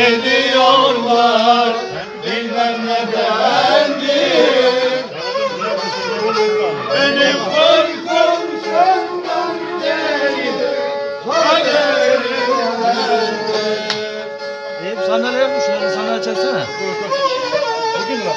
ediyorlar bilmem nedendi benim korkum senden değil kaderimden hep sandalye yapmışlar sandalye çeksene. 힘으 로!